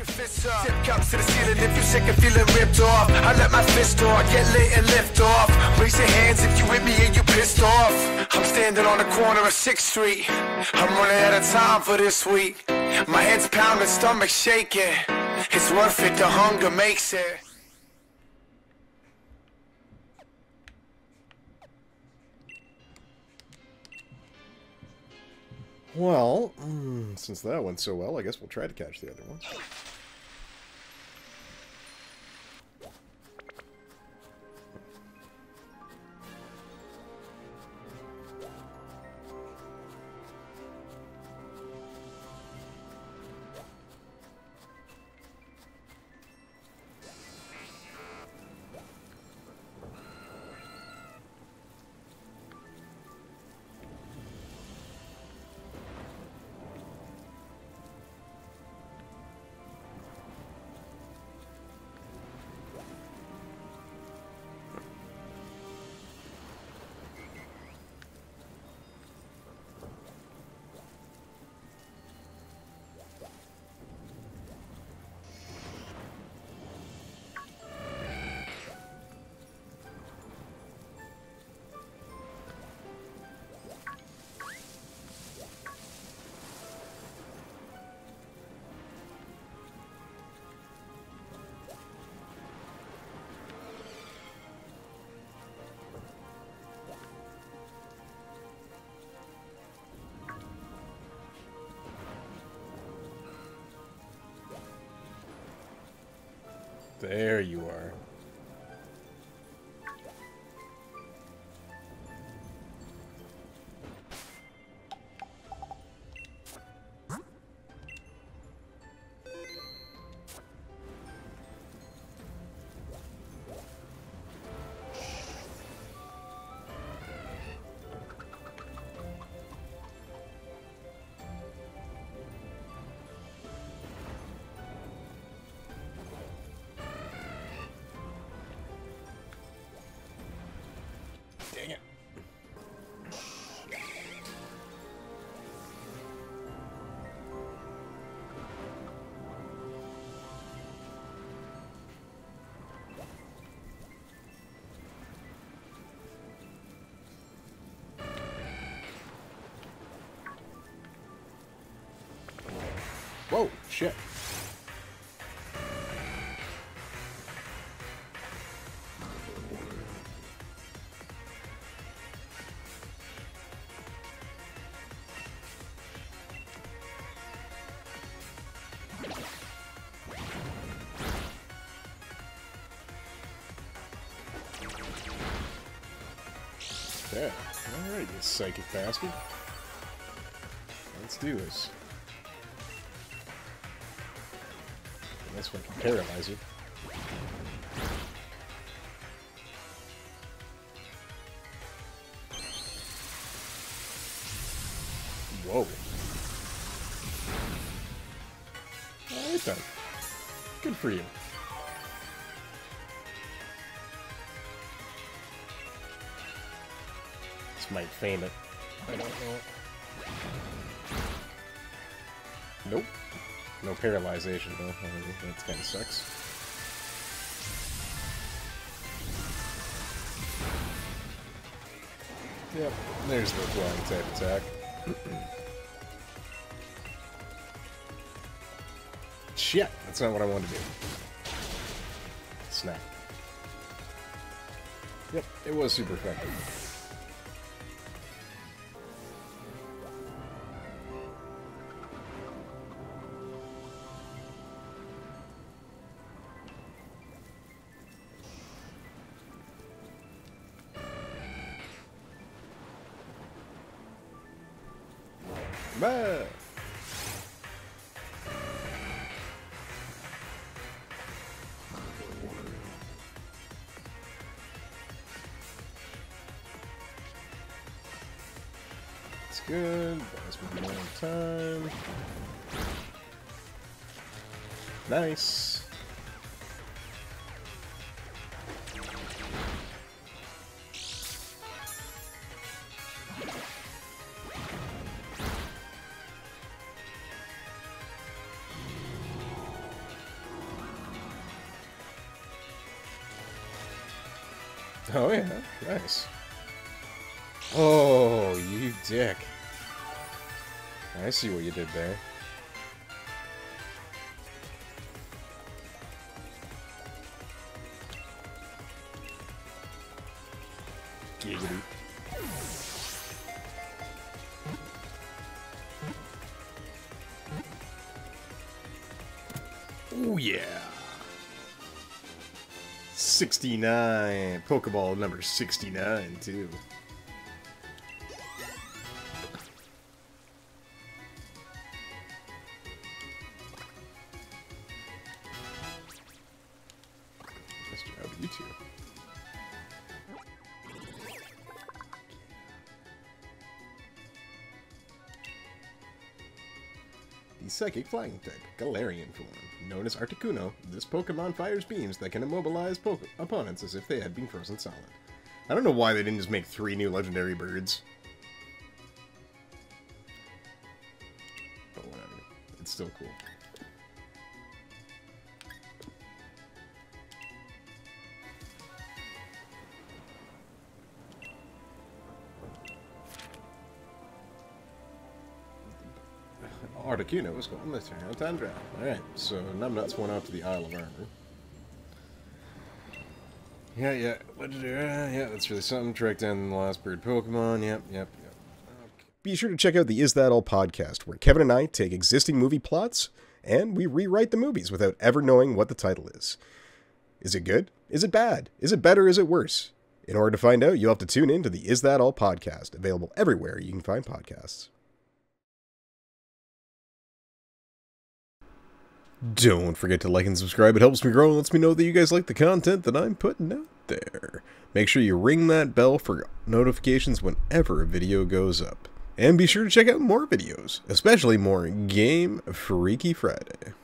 Tip cups to the ceiling if you're sick of feeling ripped off. I let my fist talk, get lit and lift off. Raise your hands if you with me and you pissed off. I'm standing on the corner of 6th Street. I'm running out of time for this week. My head's pounding, stomach shaking. It's worth it, the hunger makes it. Well, mm, since that went so well, I guess we'll try to catch the other ones. There you are. Shit. Alright, you psychic bastard. Let's do this. This one can paralyze you. Whoa. Alright then. Good for you. This might feign it. I don't know. Nope. No paralyzation though. That kind of sucks. Yep, there's the flying type attack. Shit, that's not what I wanted to do. Snap. Yep, it was super effective. Bah! It's good. Bonus me more time. Nice. Oh yeah, nice. Oh, you dick. I see what you did there. Giggity. Oh yeah. 69. Pokeball number 69 too. Nice job, you two. Psychic Flying type, Galarian form. Known as Articuno, this Pokemon fires beams that can immobilize opponents as if they had been frozen solid. I don't know why they didn't just make three new legendary birds. But whatever. It's still cool. Articuno is going the Terra Tundra. Alright, so Numbnuts went out to the Isle of Armor. Yeah, yeah, legendary. uh, Yeah, that's really something. Track down the last bird Pokemon. Yep, yep, yep. Be sure to check out the Is That All podcast, where Kevin and I take existing movie plots and we rewrite the movies without ever knowing what the title is. Is it good? Is it bad? Is it better? Is it worse? In order to find out, you'll have to tune in to the Is That All podcast, available everywhere you can find podcasts. Don't forget to like and subscribe. It helps me grow and lets me know that you guys like the content that I'm putting out there. Make sure you ring that bell for notifications whenever a video goes up. And be sure to check out more videos, especially more Game Freaky Friday.